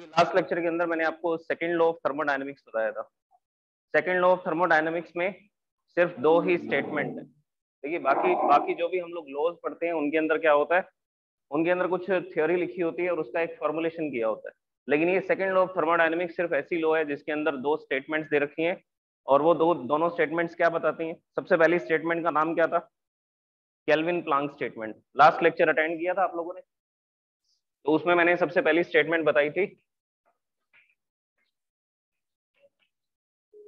Last lecture के अंदर मैंने आपको सेकेंड लॉ ऑफ़ थर्मोडाइनमिक्स बताया था। सेकेंड लॉ ऑफ़ थर्मोडाइनमिक्स में सिर्फ़ दो ही स्टेटमेंट है। देखिए, बाकी बाकी जो भी हम लोग लॉज पढ़ते हैं, उनके अंदर क्या होता है? उनके अंदर कुछ थ्योरी लिखी होती है और उसका एक फॉर्मुलेशन किया होता है। लेकिन ये सेकेंड लॉ ऑफ़ थर्मोडाइनमिक्स सिर्फ़ ऐसी लॉ है जिसके अंदर दो स्टेटमेंट्स दे रखी हैं और वो दो, दोनों स्टेटमेंट्स क्या बताती हैं? सबसे पहली स्टेटमेंट का नाम क्या था? Kelvin Planck statement last lecture attend किया था आप लोगों ने? तो उसमें मैंने सबसे पहली स्टेटमेंट बताई थी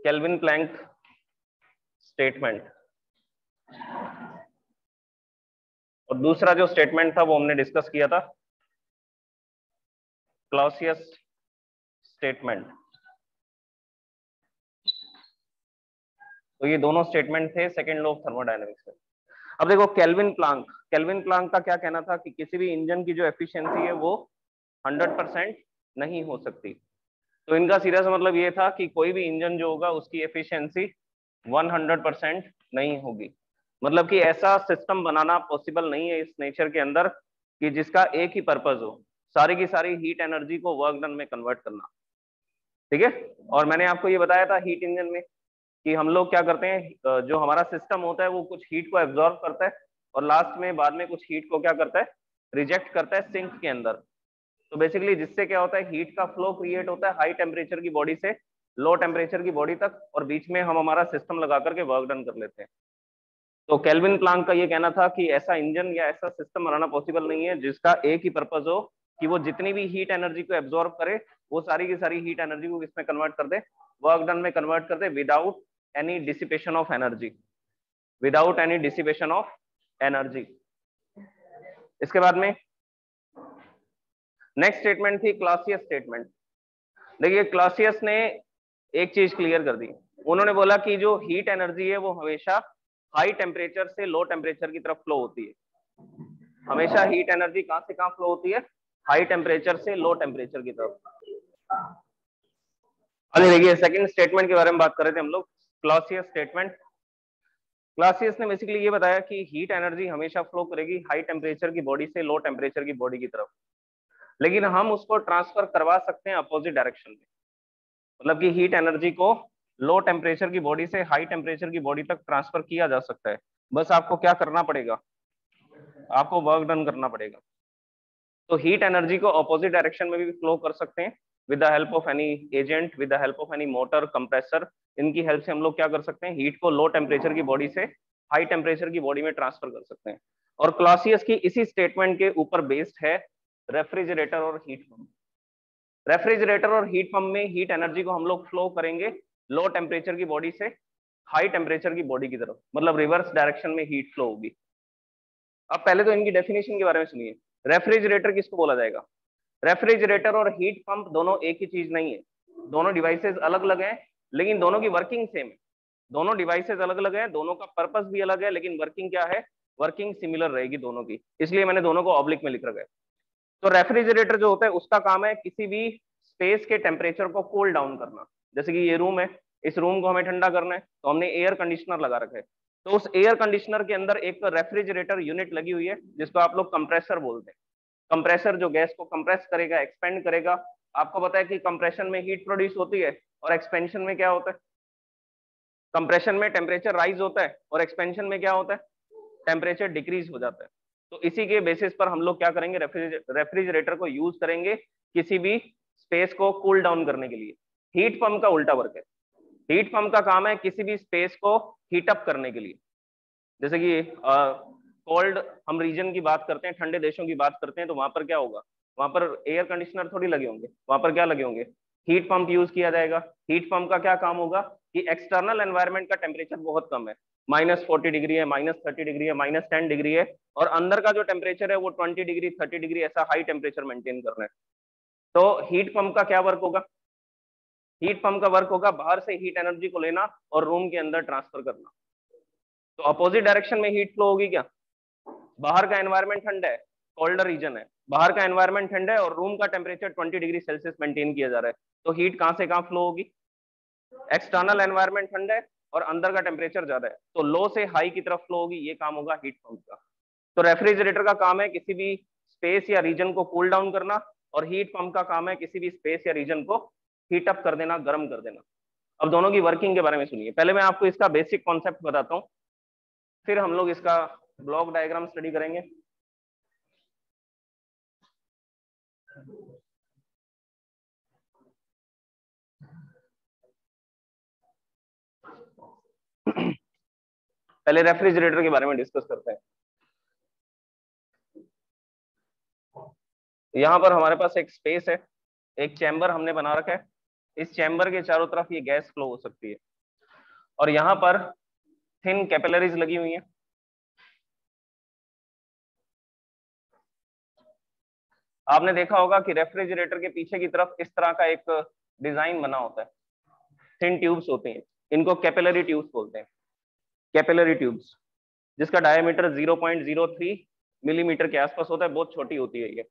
केल्विन प्लैंक स्टेटमेंट और दूसरा जो स्टेटमेंट था, वो हमने डिस्कस किया था। क्लॉसियस स्टेटमेंट तो ये दोनों स्टेटमेंट थे सेकेंड लॉ ऑफ़ थर्मोडाइनमिक्स में। अब देखो केल्विन प्लांक केल्विन प्लांक का क्या कहना था कि किसी भी इंजन की जो एफिशिएंसी है, वो 100 परसेंट नहीं हो सकती। तो इनका सीधा सा मतलब ये था कि कोई भी इंजन जो होगा, उसकी एफिशिएंसी 100 परसेंट नहीं होगी। मतलब कि ऐसा सिस्टम बनाना पॉसिबल नहीं है इस नेचर के अंदर कि जिसका एक ही पर्पज हो, सारी की सारी हीट एनर्जी को वर्क डन में कन्वर्ट करना। ठीक है? और मैंने आपको ये बताया था हीट इंजन में कि हम लोग क्या करते हैं जो हमारा सिस्टम होता है वो कुछ हीट को एब्जॉर्व करता है और लास्ट में, बाद में कुछ हीट को क्या करता है रिजेक्ट करता है सिंक के अंदर। तो बेसिकली जिससे क्या होता है हीट का फ्लो क्रिएट होता है हाई टेम्परेचर की बॉडी से लो टेम्परेचर की बॉडी तक और बीच में हम हमारा सिस्टम लगा करके वर्क डन कर लेते हैं। तो कैलविन प्लांक का ये कहना था कि ऐसा इंजन या ऐसा सिस्टम बनाना पॉसिबल नहीं है जिसका एक ही पर्पज हो कि वो जितनी भी हीट एनर्जी को एब्जॉर्व करे, वो सारी की सारी हीट एनर्जी को इसमें कन्वर्ट कर दे वर्क डन में कन्वर्ट कर दे without any dissipation of energy without any dissipation of energy इसके बाद में नेक्स्ट स्टेटमेंट थी क्लासियस स्टेटमेंट देखिए क्लासियस ने एक चीज़ क्लियर कर दी। उन्होंने बोला कि जो हीट एनर्जी है, वो हमेशा हाई टेम्परेचर से लो टेम्परेचर की तरफ़ फ्लो होती है। हमेशा हीट एनर्जी कहाँ से कहाँ फ्लो होती है? हाई टेम्परेचर से लो टेम्परेचर की तरफ़। अरे देखिए सेकंड स्टेटमेंट के बारे में बात कर रहे थे हम लोग। क्लासियस स्टेटमेंट क्लासियस ने बेसिकली ये बताया कि हीट एनर्जी हमेशा फ्लो करेगी हाई टेम्परेचर की बॉडी से लो टेम्परेचर की बॉडी की तरफ़। लेकिन हम उसको ट्रांसफ़र करवा सकते हैं अपोजिट डायरेक्शन में। मतलब कि हीट एनर्जी को लो टेम्परेचर की बॉडी से हाई टेम्परेचर की बॉडी तक ट्रांसफ़र किया जा सकता है। बस आपको क्या करना पड़ेगा? आपको वर्क डन करना पड़ेगा। तो हीट एनर्जी को अपोजिट डायरेक्शन में भी फ्लो कर सकते हैं। With the help of any agent with the help of any motor compressor इनकी हेल्प से हम लोग क्या कर सकते हैं? हीट को लो टेम्परेचर की बॉडी से हाई टेम्परेचर की बॉडी में ट्रांसफ़र कर सकते हैं। और क्लासियस की इसी स्टेटमेंट के ऊपर बेस्ड है रेफ्रिजरेटर और हीट पंप रेफ्रिजरेटर और हीट पंप में हीट एनर्जी को हम लोग फ्लो करेंगे लो टेम्परेचर की बॉडी से हाई टेम्परेचर की बॉडी की तरफ़. मतलब रिवर्स डायरेक्शन में हीट फ्लो होगी. अब पहले तो इनकी डेफिनेशन के बारे में सुनिए. रेफ्रिजरेटर किसको बोला जाएगा? रेफ्रिजरेटर और हीट पंप दोनों एक ही चीज़ नहीं है. दोनों डिवाइसेज अलग अलग हैं, लेकिन दोनों की वर्किंग सेम है. दोनों डिवाइसेज अलग अलग है, दोनों का पर्पस भी अलग है, लेकिन वर्किंग क्या है? वर्किंग सिमिलर रहेगी दोनों की. इसलिए मैंने दोनों को ऑब्लिक में लिख रखा है. तो रेफ्रिजरेटर जो होता है, उसका काम है किसी भी स्पेस के टेम्परेचर को कूल डाउन करना। जैसे कि ये रूम है, इस रूम को हमें ठंडा करना है तो हमने एयर कंडीशनर लगा रखा है। तो उस एयर कंडीशनर के अंदर एक रेफ्रिजरेटर यूनिट लगी हुई है, जिसको आप लोग कंप्रेसर बोलते हैं। कंप्रेसर जो गैस को कंप्रेस करेगा एक्सपेंड करेगा। आपको पता है कि कंप्रेशन में हीट प्रोड्यूस होती है और एक्सपेंशन में क्या होता है? कंप्रेशन में टेम्परेचर राइज होता है और एक्सपेंशन में क्या होता है? टेम्परेचर डिक्रीज हो जाता है। तो इसी के बेसिस पर हम लोग क्या करेंगे? रेफ्रिजरेटर को यूज़ करेंगे किसी भी स्पेस को कूल डाउन करने के लिए। हीट पंप का उल्टा वर्क है। हीट पंप का काम है किसी भी स्पेस को हीट अप करने के लिए। जैसे कि कोल्ड हम रीजन की बात करते हैं, ठंडे देशों की बात करते हैं तो वहाँ पर क्या होगा? वहाँ पर एयर कंडीशनर थोड़ी लगे होंगे। वहाँ पर क्या लगे होंगे? हीट पंप यूज़ किया जाएगा। हीट पंप का क्या काम होगा कि एक्सटर्नल एनवायरमेंट का टेम्परेचर बहुत कम है। माइनस फोर्टी डिग्री है, माइनस थर्टी डिग्री है, माइनस टेन डिग्री है, और अंदर का जो टेम्परेचर है वो ट्वेंटी डिग्री थर्टी डिग्री ऐसा हाई टेम्परेचर मेंटेन करना है। तो हीट पंप का क्या वर्क होगा? हीट पंप का वर्क होगा बाहर से हीट एनर्जी को लेना और रूम के अंदर ट्रांसफ़र करना। तो अपोजिट डायरेक्शन में हीट फ्लो होगी क्या? बाहर का एनवायरमेंट ठंड है कोल्डर रीजन है। बाहर का एनवायरमेंट ठंड है और रूम का टेम्परेचर 20 डिग्री सेल्सियस मेंटेन किया जा रहा है। तो हीट कहाँ से कहाँ फ्लो होगी? एक्सटर्नल एनवायरमेंट ठंड है और अंदर का टेम्परेचर ज़्यादा है। तो लो से हाई की तरफ़ फ्लो होगी, ये काम होगा हीट पंप का। तो रेफ्रिजरेटर का काम है किसी भी स्पेस या रीजन को कूल डाउन करना और हीट पंप का काम है किसी भी स्पेस या रीजन को हीट अप कर देना, गर्म कर देना। अब दोनों की वर्किंग के बारे में सुनिए। पहले मैं आपको इसका बेसिक कॉन्सेप्ट बताता हूँ, फिर हम लोग इसका ब्लॉक डायग्राम स्टडी करेंगे। पहले रेफ्रिजरेटर के बारे में डिस्कस करते हैं। यहाँ पर हमारे पास एक स्पेस है, एक चैम्बर हमने बना रखा है। इस चैम्बर के चारों तरफ़ ये गैस फ्लो हो सकती है। और यहाँ पर थिन कैपिलरीज लगी हुई हैं। आपने देखा होगा कि रेफ्रिजरेटर के पीछे की तरफ़ इस तरह का एक डिज़ाइन बना होता है। थिन ट्यूब्स होती हैं। इनको कैपिलरी ट्यूब्स बोलते हैं। कैपिलरी ट्यूब्स जिसका डायमीटर 0.03 मिलीमीटर के आसपास होता है, बहुत छोटी होती है ये।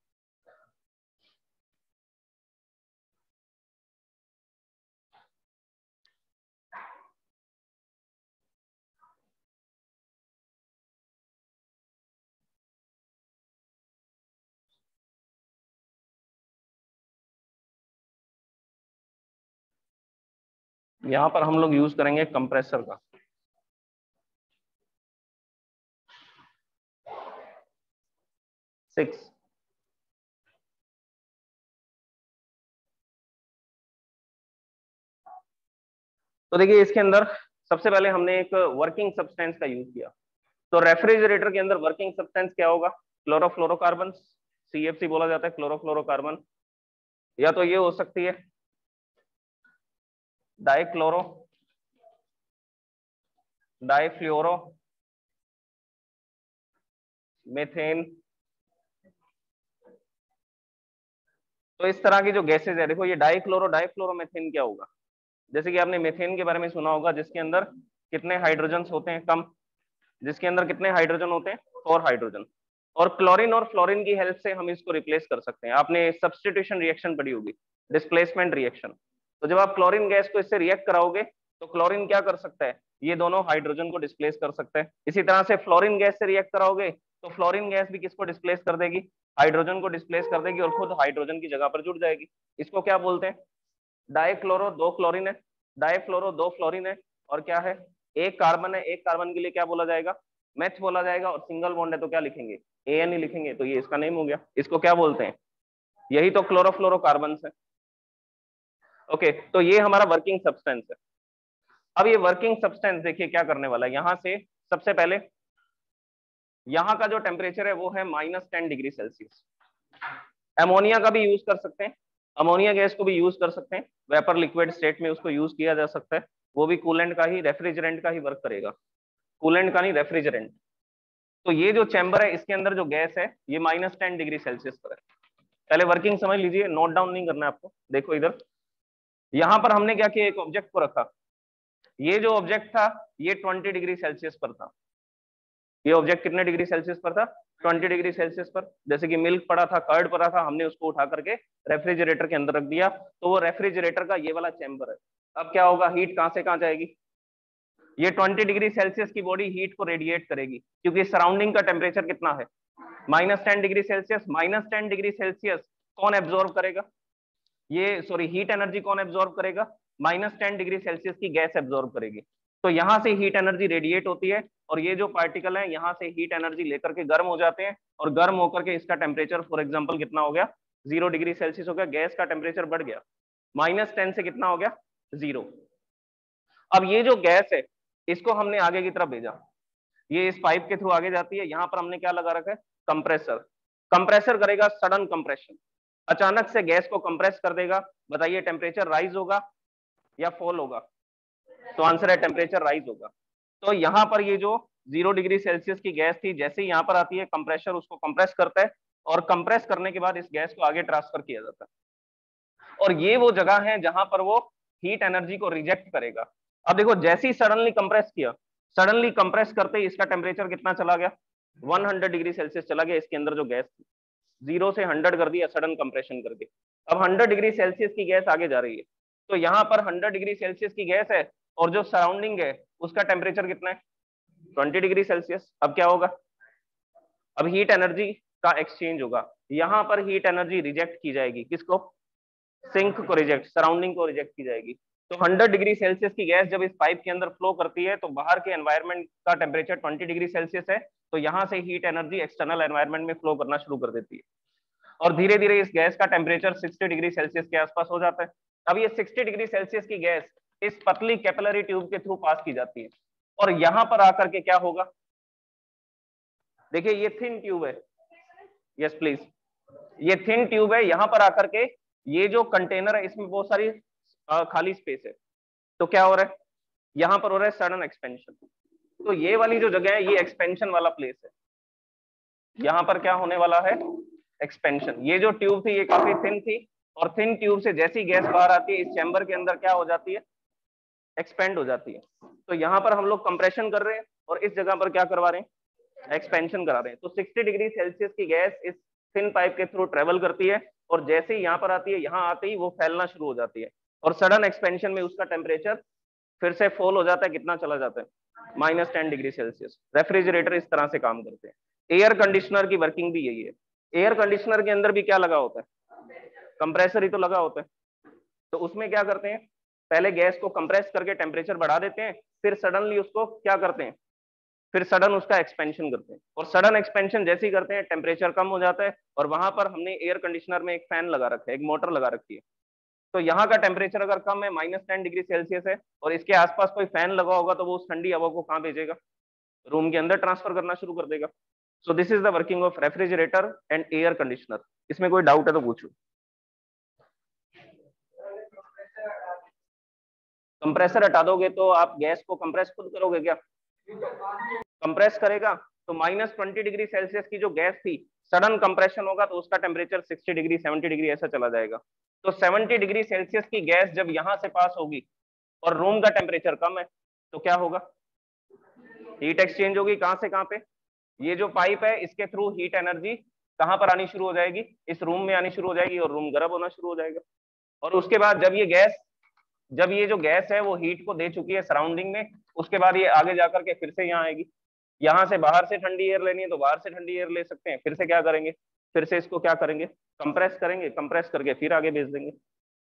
यहाँ पर हम लोग यूज़ करेंगे कंप्रेसर का। सिक्स तो देखिए, इसके अंदर सबसे पहले हमने एक वर्किंग सब्सटेंस का यूज़ किया। तो रेफ्रिजरेटर के अंदर वर्किंग सब्सटेंस क्या होगा? क्लोरोफ्लोरोकार्बन सीएफसी बोला जाता है क्लोरोफ्लोरोकार्बन या तो ये हो सकती है डाइक्लोरो डाइफ्लोरो मेथेन तो इस तरह की जो गैसेज है, देखो ये डाइक्लोरो डाइफ्लोरो मेथेन क्या होगा? जैसे कि आपने मेथेन के बारे में सुना होगा, जिसके अंदर कितने हाइड्रोजन होते हैं कम, जिसके अंदर कितने हाइड्रोजन होते हैं? फोर हाइड्रोजन और क्लोरीन और फ्लोरिन की हेल्प से हम इसको रिप्लेस कर सकते हैं। आपने सब्सटीट्यूशन रिएक्शन पड़ी होगी डिस्प्लेसमेंट रिएक्शन तो जब आप क्लोरीन गैस को इससे रिएक्ट कराओगे तो क्लोरीन क्या कर सकता है? ये दोनों हाइड्रोजन को डिस्प्लेस कर सकते हैं। इसी तरह से फ्लोरिन गैस से रिएक्ट कराओगे तो फ्लोरिन गैस भी किसको डिस्प्लेस कर देगी? हाइड्रोजन को डिस्प्लेस कर देगी और खुद हाइड्रोजन की जगह पर जुड़ जाएगी। इसको क्या बोलते हैं? डाइक्लोरो दो क्लोरिन है। डाइफ्लोरो दो फ्लोरिन है और क्या है? एक कार्बन है। एक कार्बन के लिए क्या बोला जाएगा? मैथ बोला जाएगा और सिंगल बॉन्ड है तो क्या लिखेंगे? ए एन ही लिखेंगे। तो ये इसका नेम हो गया। इसको क्या बोलते हैं? यही तो क्लोरोफ्लोरोकार्बन है। ओके तो ये हमारा वर्किंग सब्सटेंस है। अब ये वर्किंग सब्सटेंस देखिए क्या करने वाला है। यहाँ से सबसे पहले यहाँ का जो टेम्परेचर है वो है minus ten degree Celsius ammonia का भी यूज़ कर सकते हैं। अमोनिया गैस को भी यूज़ कर सकते हैं। वेपर लिक्विड स्टेट में उसको यूज़ किया जा सकता है। वो भी कूलेंट का ही रेफ्रिजरेंट का ही वर्क करेगा। कूलेंट का नहीं रेफ्रिजरेंट तो ये जो चैम्बर है, इसके अंदर जो गैस है, ये माइनस टेन डिग्री सेल्सियस पर है। पहले वर्किंग समझ लीजिए नोट डाउन नहीं करना है आपको। देखो इधर। यहाँ पर हमने क्या किया? एक ऑब्जेक्ट को रखा। ये जो ऑब्जेक्ट था, ये 20 डिग्री सेल्सियस पर था। ये ऑब्जेक्ट कितने डिग्री सेल्सियस पर था? 20 डिग्री सेल्सियस पर। जैसे कि मिल्क पड़ा था कर्ड पड़ा था, हमने उसको उठा करके रेफ्रिजरेटर के अंदर रख दिया। तो वो रेफ्रिजरेटर का ये वाला चैम्बर है। अब क्या होगा? हीट कहाँ से कहाँ जाएगी? ये 20 डिग्री सेल्सियस की बॉडी हीट को रेडिएट करेगी, क्योंकि सराउंडिंग का टेम्परेचर कितना है? Minus ten degree Celsius minus ten degree Celsius कौन एब्जॉर्व करेगा? ये सॉरी हीट एनर्जी कौन एब्जॉर्व करेगा? माइनस टेन डिग्री सेल्सियस की गैस एब्जॉर्व करेगी। तो यहाँ से हीट एनर्जी रेडिएट होती है और ये जो पार्टिकल है, यहाँ से हीट एनर्जी लेकर के गर्म हो जाते हैं और गर्म होकर के इसका टेम्परेचर फॉर एग्ज़ाम्पल कितना हो गया? ज़ीरो डिग्री सेल्सियस हो गया गैस का टेम्परेचर बढ़ गया। माइनस टेन से कितना हो गया? ज़ीरो अब ये जो गैस है, इसको हमने आगे की तरफ़ भेजा। ये इस पाइप के थ्रू आगे जाती है। यहाँ पर हमने क्या लगा रखा है? कंप्रेसर कंप्रेसर करेगा सडन कंप्रेशन अचानक से गैस को कंप्रेस कर देगा। बताइए टेम्परेचर राइज होगा या फॉल होगा? तो आंसर है टेम्परेचर राइज होगा। तो यहाँ पर ये जो ज़ीरो डिग्री सेल्सियस की गैस थी, जैसे ही यहाँ पर आती है कंप्रेशर उसको कंप्रेस करता है और कंप्रेस करने के बाद इस गैस को आगे ट्रांसफ़र किया जाता है। और ये वो जगह है जहाँ पर वो हीट एनर्जी को रिजेक्ट करेगा। अब देखो, जैसे ही सडनली कंप्रेस किया सडनली कंप्रेस करते ही इसका टेम्परेचर कितना चला गया? 100 डिग्री सेल्सियस चला गया इसके अंदर जो गैस थी। ज़ीरो से हंड्रेड कर दिया सडन कंप्रेशन करके अब हंड्रेड डिग्री सेल्सियस की गैस आगे जा रही है। तो यहाँ पर हंड्रेड डिग्री सेल्सियस की गैस है और जो सराउंडिंग है, उसका टेम्परेचर कितना है? ट्वेंटी डिग्री सेल्सियस अब क्या होगा? अब हीट एनर्जी का एक्सचेंज होगा। यहाँ पर हीट एनर्जी रिजेक्ट की जाएगी। किसको? सिंक को रिजेक्ट सराउंडिंग को रिजेक्ट की जाएगी। तो 100 डिग्री सेल्सियस की गैस जब इस पाइप के अंदर फ्लो करती है तो बाहर के एनवायरनमेंट का टेम्परेचर 20 डिग्री सेल्सियस है तो यहाँ से हीट एनर्जी एक्सटर्नल एनवायरनमेंट में फ्लो करना शुरू कर देती है। और धीरे धीरे इस गैस का टेम्परेचर 60 डिग्री सेल्सियस के आसपास हो जाता है। अब ये 60 डिग्री सेल्सियस की गैस इस पतली कैपिलरी ट्यूब के थ्रू पास की जाती है। और यहाँ पर आकर के क्या होगा? देखिए, ये थिन ट्यूब है। यस प्लीज़ ये थिन ट्यूब है, यहाँ पर आकर के ये जो कंटेनर है, इसमें बहुत सारी खाली स्पेस है। तो क्या हो रहा है? यहाँ पर हो रहा है सडन एक्सपेंशन तो ये वाली जो जगह है, ये एक्सपेंशन वाला प्लेस है। यहाँ पर क्या होने वाला है? एक्सपेंशन ये जो ट्यूब थी, ये काफ़ी थिन थी। और थिन ट्यूब से जैसी गैस बाहर आती है, इस चैम्बर के अंदर क्या हो जाती है? एक्सपेंड हो जाती है। तो यहाँ पर हम लोग कंप्रेशन कर रहे हैं और इस जगह पर क्या करवा रहे हैं? एक्सपेंशन करा रहे हैं। तो 60 डिग्री सेल्सियस की गैस इस थिन पाइप के थ्रू ट्रेवल करती है और जैसे ही यहाँ पर आती है, यहाँ आते ही वो फैलना शुरू हो जाती है। और सडन एक्सपेंशन में उसका टेम्परेचर फिर से फॉल हो जाता है, कितना चला जाता है? Minus ten degree Celsius refrigerator इस तरह से काम करते हैं। एयर कंडीशनर की वर्किंग भी यही है। एयर कंडीशनर के अंदर भी क्या लगा होता है? कंप्रेसर ही तो लगा होता है। तो उसमें क्या करते हैं? पहले गैस को कंप्रेस करके टेम्परेचर बढ़ा देते हैं, फिर सडनली उसको क्या करते हैं? फिर सडन उसका एक्सपेंशन करते हैं। और सडन एक्सपेंशन जैसे ही करते हैं टेम्परेचर कम हो जाता है और वहाँ पर हमने एयर कंडीशनर में एक फ़ैन लगा रखा है, एक मोटर लगा रखी है। तो यहाँ का टेम्परेचर अगर कम है माइनस टेन डिग्री सेल्सियस है और इसके आसपास कोई फ़ैन लगा होगा तो वो उस ठंडी हवा को कहाँ भेजेगा? रूम के अंदर ट्रांसफ़र करना शुरू कर देगा। So this is the working of refrigerator and air conditioner इसमें कोई डाउट है तो पूछू। कंप्रेसर हटा दोगे तो आप गैस को कंप्रेस खुद करोगे क्या? कंप्रेस करेगा तो माइनस ट्वेंटी डिग्री सेल्सियस की जो गैस थी सडन कंप्रेशन होगा तो उसका temperature sixty degree seventy degree ऐसा चला जाएगा। तो सेवेंटी डिग्री सेल्सियस की गैस जब यहाँ से पास होगी और रूम का टेम्परेचर कम है तो क्या होगा? हीट एक्सचेंज होगी कहाँ से कहाँ पे? ये जो पाइप है, इसके थ्रू हीट एनर्जी कहाँ पर आनी शुरू हो जाएगी? इस रूम में आनी शुरू हो जाएगी और रूम गर्म होना शुरू हो जाएगा। और उसके बाद जब ये गैस जब ये जो गैस है, वो हीट को दे चुकी है सराउंडिंग में, उसके बाद ये आगे जाकर के फिर से यहाँ आएगी। यहाँ से बाहर से ठंडी एयर लेनी है तो बाहर से ठंडी एयर ले सकते हैं। फिर से क्या करेंगे? फिर से इसको क्या करेंगे? कंप्रेस करेंगे कंप्रेस करके फिर आगे भेज देंगे।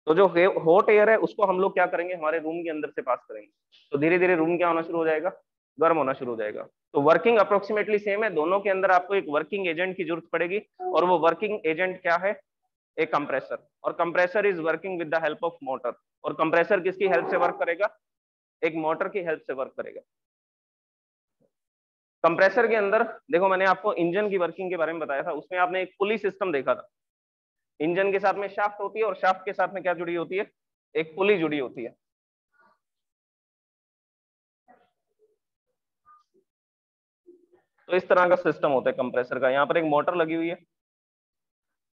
तो जो हॉट एयर है, उसको हम लोग क्या करेंगे? हमारे रूम के अंदर से पास करेंगे। तो धीरे धीरे रूम क्या होना शुरू हो जाएगा? गर्म होना शुरू हो जाएगा। तो वर्किंग अप्रोक्सीमेटली सेम है। दोनों के अंदर आपको एक वर्किंग एजेंट की ज़रूरत पड़ेगी। और वो वर्किंग एजेंट क्या है? एक कंप्रेसर और compressor is working with the help of motor और कंप्रेसर किसकी हेल्प से वर्क करेगा? एक मोटर की हेल्प से वर्क करेगा। कंप्रेसर के अंदर, देखो मैंने आपको इंजन की वर्किंग के बारे में बताया था, उसमें आपने एक पुली सिस्टम देखा था। इंजन के साथ में शाफ्ट होती है और शाफ्ट के साथ में क्या जुड़ी होती है? एक पुली जुड़ी होती है। तो इस तरह का सिस्टम होता है कंप्रेसर का। यहाँ पर एक मोटर लगी हुई है।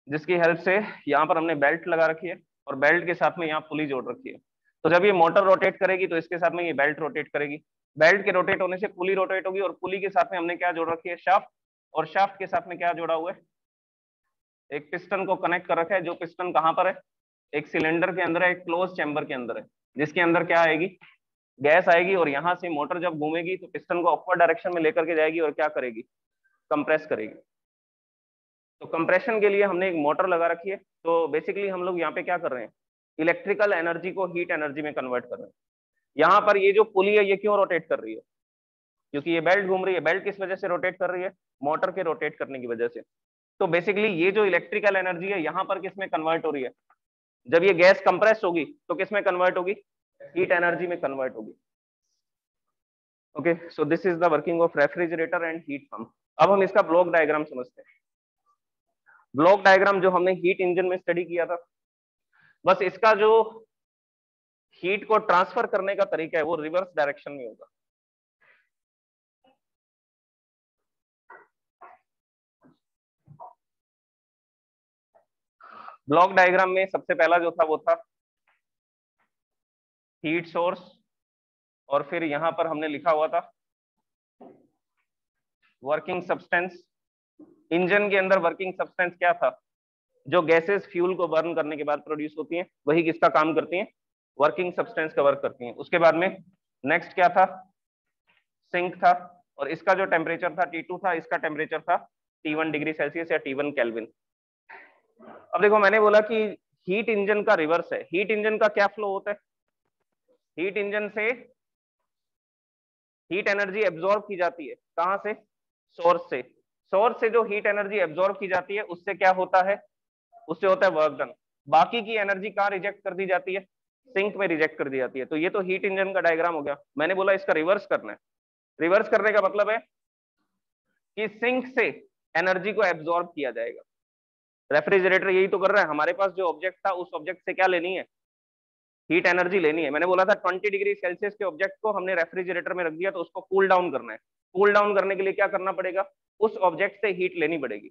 जिसकी हेल्प से यहाँ पर हमने बेल्ट लगा रखी है और बेल्ट के साथ में यहाँ पुली जोड़ रखी है। तो जब ये मोटर रोटेट करेगी तो इसके साथ में ये बेल्ट रोटेट करेगी। बेल्ट के रोटेट होने से पुली रोटेट होगी और पुली के साथ में हमने क्या जोड़ रखी है? शाफ्ट और शाफ्ट के साथ में क्या जोड़ा हुआ है? एक पिस्टन को कनेक्ट कर रखा है। जो पिस्टन कहाँ पर है? एक सिलेंडर के अंदर है, एक क्लोज चैम्बर के अंदर है, जिसके अंदर क्या आएगी? गैस आएगी और यहाँ से मोटर जब घूमेगी तो पिस्टन को अपवर्ड डायरेक्शन में लेकर के जाएगी और क्या करेगी? कंप्रेस करेगी। तो कंप्रेशन के लिए हमने एक मोटर लगा रखी है। तो बेसिकली हम लोग यहाँ पे क्या कर रहे हैं? इलेक्ट्रिकल एनर्जी को हीट एनर्जी में कन्वर्ट कर रहे हैं। यहाँ पर ये जो पुली है, ये क्यों रोटेट कर रही है? क्योंकि ये बेल्ट घूम रही है। बेल्ट किस वजह से रोटेट कर रही है? मोटर के रोटेट करने की वजह से। तो बेसिकली ये जो इलेक्ट्रिकल एनर्जी है, यहाँ पर किसमें कन्वर्ट हो रही है? जब ये गैस कंप्रेस होगी तो किसमें कन्वर्ट होगी? हीट एनर्जी में कन्वर्ट होगी। Okay so this is the working of refrigerator and heat pump अब हम इसका ब्लॉक डायग्राम समझते हैं। ब्लॉक डायग्राम जो हमने हीट इंजन में स्टडी किया था, बस इसका जो हीट को ट्रांसफ़र करने का तरीका है, वो रिवर्स डायरेक्शन में होगा। ब्लॉक डायग्राम में सबसे पहला जो था, वो था हीट सोर्स, और फिर यहाँ पर हमने लिखा हुआ था वर्किंग सब्सटेंस। इंजन के अंदर वर्किंग सब्सटेंस क्या था? जो गैसेस फ्यूल को बर्न करने के बाद प्रोड्यूस होती हैं, वही किसका काम करती हैं? वर्किंग सब्सटेंस का वर्क करती हैं। उसके बाद में नेक्स्ट क्या था? सिंक था। और इसका जो टेम्परेचर था T2 था, इसका टेम्परेचर था T1 डिग्री सेल्सियस या T1 केल्विन अब देखो, मैंने बोला कि हीट इंजन का रिवर्स है। हीट इंजन का क्या फ्लो होता है? हीट इंजन से हीट एनर्जी एब्जॉर्ब की जाती है। कहाँ से? सोर्स से। सोर्स से जो हीट एनर्जी एब्जॉर्ब की जाती है, उससे क्या होता है? उससे होता है वर्क डन बाकी की एनर्जी कहाँ रिजेक्ट कर दी जाती है? सिंक में रिजेक्ट कर दी जाती है। तो ये तो हीट इंजन का डायग्राम हो गया। मैंने बोला इसका रिवर्स करना है। रिवर्स करने का मतलब है कि सिंक से एनर्जी को एब्जॉर्ब किया जाएगा। रेफ्रिजरेटर यही तो कर रहा है। हमारे पास जो ऑब्जेक्ट था, उस ऑब्जेक्ट से क्या लेनी है? हीट एनर्जी लेनी है। मैंने बोला था 20 डिग्री सेल्सियस के ऑब्जेक्ट को हमने रेफ्रिजरेटर में रख दिया तो उसको कूल डाउन करना है। कूल डाउन करने के लिए क्या करना पड़ेगा? उस ऑब्जेक्ट से हीट लेनी पड़ेगी।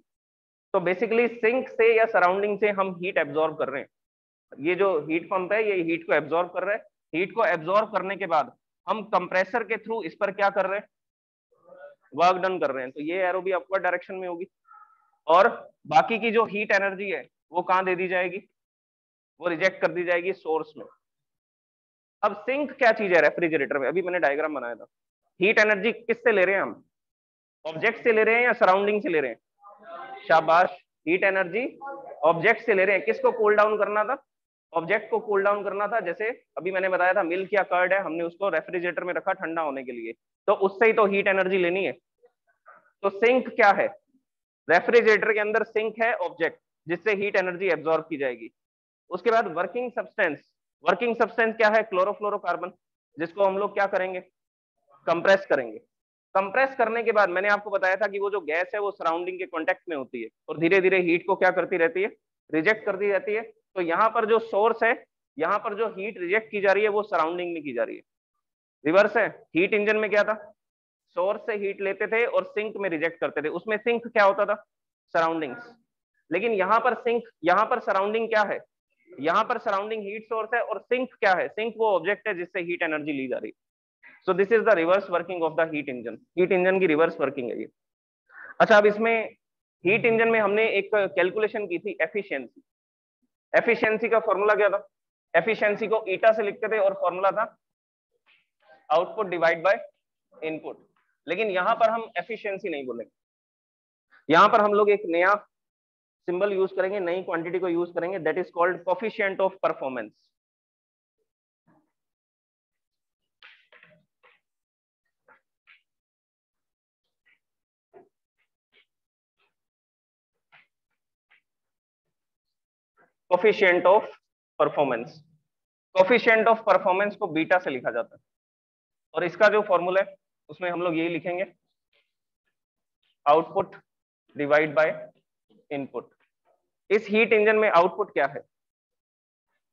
तो बेसिकली सिंक से या सराउंडिंग से हम हीट एब्जॉर्ब कर रहे हैं। ये जो हीट पंप है, ये हीट को एब्जॉर्ब कर रहा है। हीट को एब्जॉर्ब करने के बाद हम कंप्रेसर के थ्रू इस पर क्या कर रहे हैं? वर्क डन कर रहे हैं। तो ये एरो भी अपवर्ड डायरेक्शन में होगी। और बाकी की जो हीट एनर्जी है, वो कहाँ दे दी जाएगी? वो रिजेक्ट कर दी जाएगी सोर्स में। अब सिंक क्या चीज़ है रेफ्रिजरेटर में? अभी मैंने डायग्राम बनाया था। हीट एनर्जी किससे ले रहे हैं हम? ऑब्जेक्ट से ले रहे हैं या सराउंडिंग से ले रहे हैं? शाबाश। हीट एनर्जी ऑब्जेक्ट से ले रहे हैं। किसको कूल डाउन करना था? ऑब्जेक्ट को कूल डाउन करना था। जैसे अभी मैंने बताया था मिल्क या कर्ड है, हमने उसको रेफ्रिजरेटर में रखा ठंडा होने के लिए। तो उससे ही तो हीट एनर्जी लेनी है। तो सिंक क्या है? रेफ्रिजरेटर के अंदर सिंक है ऑब्जेक्ट जिससे हीट एनर्जी एब्जॉर्ब की जाएगी। उसके बाद वर्किंग सब्सटेंस वर्किंग सब्सटेंस क्या है? क्लोरोफ्लोरोकार्बन जिसको हम लोग क्या करेंगे? कंप्रेस करेंगे। कंप्रेस करने के बाद मैंने आपको बताया था कि वो जो गैस है, वो सराउंडिंग के कॉन्टेक्ट में होती है और धीरे धीरे हीट को क्या करती रहती है? रिजेक्ट करती रहती है। तो यहाँ पर जो सोर्स है, यहाँ पर जो हीट रिजेक्ट की जा रही है, वो सराउंडिंग में की जा रही है। रिवर्स है। हीट इंजन में क्या था? सोर्स से हीट लेते थे और सिंक में रिजेक्ट करते थे। उसमें सिंक क्या होता था? सराउंडिंग्स लेकिन यहाँ पर सिंक यहाँ पर सराउंडिंग क्या है? यहाँ पर सराउंडिंग हीट सोर्स है और सिंक क्या है? सिंक वो ऑब्जेक्ट है जिससे हीट एनर्जी ली जा रही so this is the reverse working of the heat engine heat engine की रिवर्स वर्किंग है ये। अच्छा अब इसमें हीट इंजन में हमने एक कैलकुलेशन की थी एफिशिएंसी एफिशिएंसी का फॉर्मूला क्या था? एफिशिएंसी को ईटा से लिखते थे और फॉर्मूला था आउटपुट डिवाइड बाय इनपुट लेकिन यहाँ पर हम एफिशिएंसी नहीं बोलेंगे। यहाँ पर हम लोग एक नया सिंबल यूज़ करेंगे, नई क्वांटिटी को यूज़ करेंगे that is called coefficient of performance coefficient of performance coefficient of performance को बीटा से लिखा जाता है। और इसका जो फॉर्मूला है, उसमें हम लोग यही लिखेंगे। आउटपुट डिवाइड बाय इनपुट इस हीट इंजन में आउटपुट क्या है?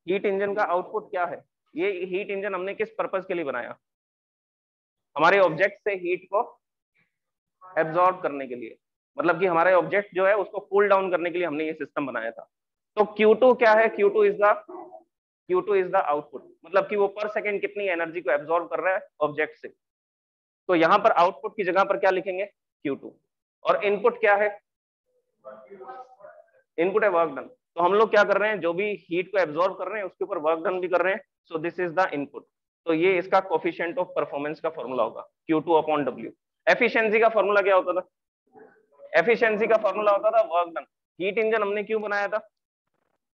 हीट इंजन का आउटपुट क्या है? ये हीट इंजन हमने किस पर्पज के लिए बनाया? हमारे ऑब्जेक्ट से हीट को एब्जॉर्ब करने के लिए। मतलब कि हमारे ऑब्जेक्ट जो है उसको कूल डाउन करने के लिए हमने ये सिस्टम बनाया था। तो Q2 क्या है? Q2 is the Q2 is the output मतलब कि वो पर सेकेंड कितनी एनर्जी को एब्जॉर्ब कर रहा है ऑब्जेक्ट से। तो यहाँ पर आउटपुट की जगह पर क्या लिखेंगे? Q2 और इनपुट क्या है? इनपुट है वर्क डन तो हम लोग क्या कर रहे हैं? जो भी हीट को एब्जॉर्ब कर रहे हैं, उसके ऊपर वर्क डन भी कर रहे हैं। So this is the input तो ये इसका कोफिशियंट ऑफ़ परफॉर्मेंस का फॉर्मूला होगा Q2 अपॉन W. एफिशिएंसी का फॉर्मूला क्या होता था? एफिशिएंसी का फॉर्मूला होता था वर्क डन हीट इंजन हमने क्यों बनाया था?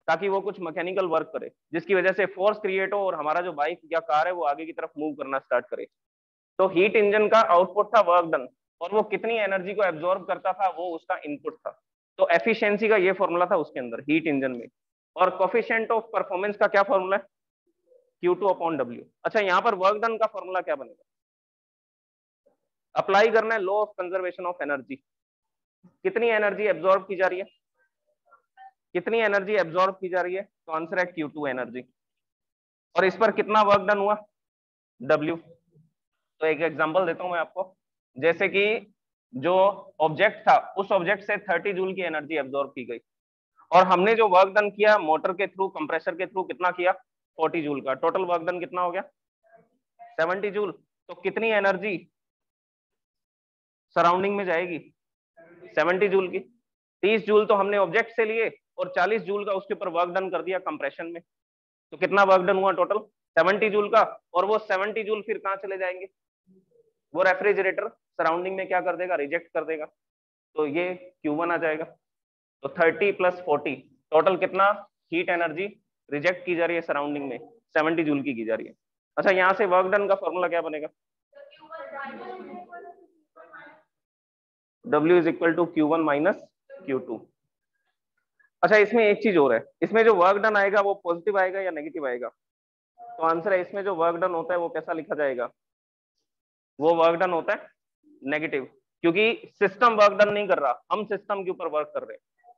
ताकि वो कुछ मैकेनिकल वर्क करे, जिसकी वजह से फोर्स क्रिएट हो और हमारा जो बाइक या कार है, वो आगे की तरफ़ मूव करना स्टार्ट करे। तो हीट इंजन का आउटपुट था वर्क डन और वो कितनी एनर्जी को एब्जॉर्ब करता था, वो उसका इनपुट था। तो एफिशिएंसी का ये फॉर्मूला था उसके अंदर हीट इंजन में। और कोफिशियंट ऑफ़ परफॉर्मेंस का क्या फॉर्मूला है? क्यू टू अपॉन डब्ल्यू अच्छा यहाँ पर वर्क डन का फॉर्मूला क्या बनेगा? अप्लाई करना है law of conservation of energy कितनी एनर्जी एब्जॉर्ब की जा रही है? कितनी एनर्जी एब्जॉर्ब की जा रही है? तो आंसर है क्यू टू एनर्जी और इस पर कितना वर्क डन हुआ? डब्ल्यू तो एक एग्जांपल देता हूँ मैं आपको। जैसे कि जो ऑब्जेक्ट था, उस ऑब्जेक्ट से 30 जूल की एनर्जी एब्जॉर्ब की गई। और हमने जो वर्क डन किया मोटर के थ्रू कंप्रेसर के थ्रू कितना किया? 40 जूल का। टोटल वर्क डन कितना हो गया? 70 जूल तो कितनी एनर्जी सराउंडिंग में जाएगी? 70 जूल की। 30 जूल तो हमने ऑब्जेक्ट से लिए और 40 जूल का उसके ऊपर वर्क डन कर दिया कंप्रेशन में। तो कितना वर्क डन हुआ टोटल 70 जूल का। और वो 70 जूल फिर कहाँ चले जाएँगे? वो रेफ्रिजरेटर सराउंडिंग में क्या कर देगा? रिजेक्ट कर देगा। तो ये Q1 आ जाएगा। तो 30 प्लस 40 टोटल कितना? हीट एनर्जी रिजेक्ट की जा रही है सराउंडिंग में। 70 जूल की की जा रही है। अच्छा यहाँ से वर्क डन का फॉर्मूला क्या बनेगा? W is equal to Q one minus Q two अच्छा इसमें एक चीज़ और है। इसमें जो वर्क डन आएगा, वो पॉजिटिव आएगा या नेगेटिव आएगा? तो आंसर है, इसमें जो वर्क डन होता है, वो कैसा लिखा जाएगा? वो वर्क डन होता है नेगेटिव क्योंकि सिस्टम वर्क डन नहीं कर रहा, हम सिस्टम के ऊपर वर्क कर रहे हैं।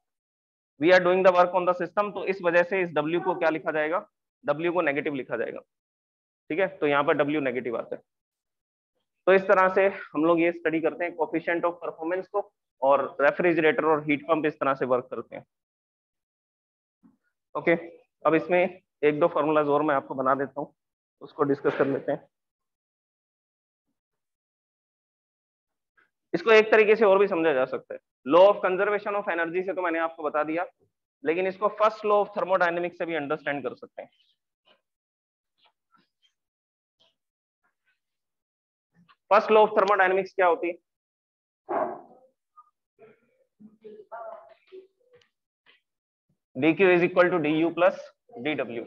We are doing the work on the system तो इस वजह से इस डब्ल्यू को क्या लिखा जाएगा? डब्ल्यू को नेगेटिव लिखा जाएगा। ठीक है? तो यहाँ पर डब्ल्यू नेगेटिव आता है। तो इस तरह से हम लोग ये स्टडी करते हैं कोफिशियंट ऑफ़ परफॉर्मेंस को, और रेफ्रिजरेटर और हीट पंप इस तरह से वर्क करते हैं। ओके अब इसमें एक दो फॉर्मूलाज और मैं आपको बना देता हूँ, उसको डिस्कस कर लेते हैं। इसको एक तरीके से और भी समझा जा सकता है। Law of conservation of energy से तो मैंने आपको बता दिया, लेकिन इसको फ़र्स्ट लॉ ऑफ़ थर्मोडाइनमिक्स से भी अंडरस्टैंड कर सकते हैं। फ़र्स्ट लॉ ऑफ़ थर्मोडाइनमिक्स क्या होती है? dq is equal to D U plus D W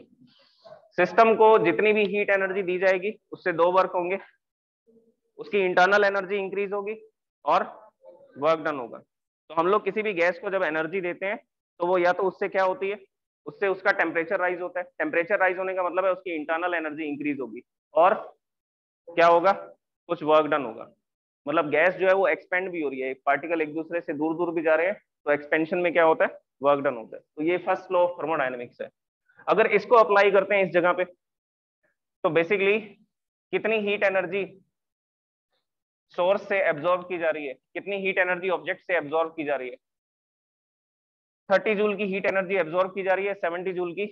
system को जितनी भी हीट एनर्जी दी जाएगी, उससे दो वर्क होंगे। उसकी इंटरनल एनर्जी इंक्रीज होगी। और वर्क डन होगा। तो हम लोग किसी भी गैस को जब एनर्जी देते हैं तो वो या तो उससे क्या होती है? उससे उसका टेम्परेचर राइज होता है। टेम्परेचर राइज होने का मतलब है उसकी इंटरनल एनर्जी इंक्रीज होगी। और क्या होगा? कुछ वर्क डन होगा। मतलब गैस जो है वो एक्सपेंड भी हो रही है। पार्टिकल एक दूसरे से दूर दूर भी जा रहे हैं तो एक्सपेंशन में क्या होता है? वर्क डन होता है। तो ये फ़र्स्ट लॉ ऑफ़ थर्मोडाइनमिक्स है। अगर इसको अप्लाई करते हैं इस जगह पे तो बेसिकली कितनी हीट एनर्जी सोर्स से एब्जॉर्ब की जा रही है। कितनी हीट एनर्जी ऑब्जेक्ट से एब्जॉर्ब की जा रही है? थर्टी जूल की हीट एनर्जी एब्जॉर्ब की जा रही है सेवेंटी जूल की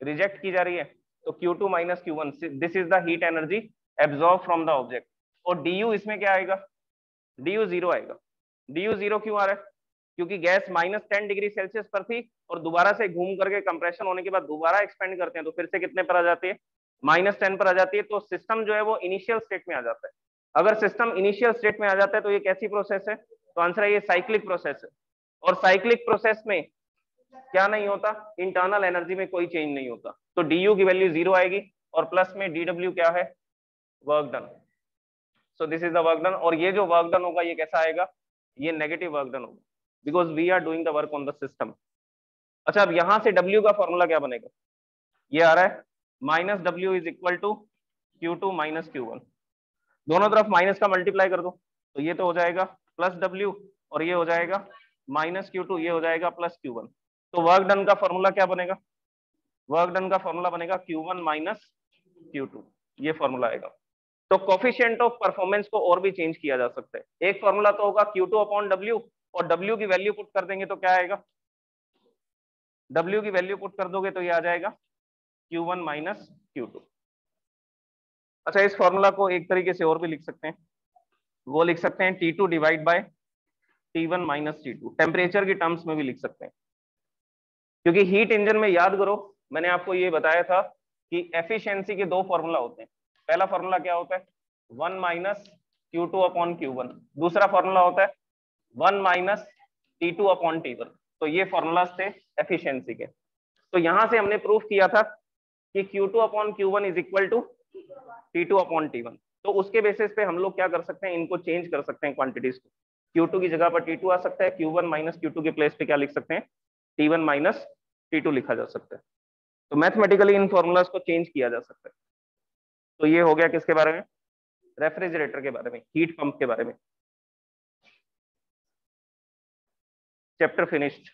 रिजेक्ट की जा रही है। तो Q2 two minus Q one this is the heat energy absorb from the object और du इसमें क्या आएगा? du ज़ीरो आएगा। du ज़ीरो क्यों आ रहा है? क्योंकि gas minus ten degree Celsius पर थी और दोबारा से घूम करके कंप्रेशन होने के बाद दोबारा एक्सपेंड करते हैं तो फिर से कितने पर आ जाती है? माइनस टेन पर आ जाती है तो सिस्टम जो है वो इनिशियल स्टेट में आ जाता है। अगर सिस्टम इनिशियल स्टेट में आ जाता है तो ये कैसी प्रोसेस है तो आंसर है ये साइक्लिक प्रोसेस है। और साइक्लिक प्रोसेस में क्या नहीं होता? इंटरनल एनर्जी में कोई चेंज नहीं होता। तो डी यू की वैल्यू ज़ीरो आएगी और प्लस में डी डब्ल्यू क्या है? Work done so this is the work done और ये जो वर्क डन होगा, ये कैसा आएगा? ये नेगेटिव वर्क डन होगा। Because we are doing the work on the system अच्छा अब यहाँ से W का फॉर्मूला क्या बनेगा? ये आ रहा है। Minus W is equal to Q two minus Q one दोनों तरफ़ माइनस का मल्टीप्लाई कर दो तो ये तो हो जाएगा प्लस डब्ल्यू और ये हो जाएगा माइनस क्यू टू ये हो जाएगा प्लस क्यू वन तो वर्क डन का फॉर्मूला क्या बनेगा? वर्क डन का फॉर्मूला बनेगा Q one minus Q two ये फॉर्मूला आएगा। तो कॉफिशियंट ऑफ़ परफॉर्मेंस को और भी चेंज किया जा सकता है। एक फॉर्मूला तो होगा क्यू टू अपॉन डब्ल्यू और डब्ल्यू की वैल्यू पुट कर देंगे तो क्या आएगा? डब्ल्यू की वैल्यू पुट कर दोगे तो ये आ जाएगा Q one minus Q two अच्छा इस फॉर्मूला को एक तरीके से और भी लिख सकते हैं। वो लिख सकते हैं T two divide by T one minus T two temperature की टर्म्स में भी लिख सकते हैं। क्योंकि हीट इंजन में याद करो, मैंने आपको ये बताया था कि एफिशिएंसी के दो फॉर्मूला होते हैं। पहला फॉर्मूला क्या होता है? One minus Q two upon Q one दूसरा फॉर्मूला होता है one minus T two upon T one तो ये फॉर्मूलाज थे एफिशिएंसी के। तो यहाँ से हमने प्रूफ किया था कि Q two upon Q one is equal to T two upon T one तो उसके बेसिस पे हम लोग क्या कर सकते हैं, इनको चेंज कर सकते हैं क्वांटिटीज को। क्यू टू की जगह पर टी टू आ सकता है Q one minus Q two के प्लेस पे क्या लिख सकते हैं? T one minus T two लिखा जा सकता है। तो मैथमेटिकली इन फॉर्मूलाज को चेंज किया जा सकता है। तो ये हो गया किसके बारे में? रेफ्रिजरेटर के बारे में हीट पंप के बारे में। Chapter finished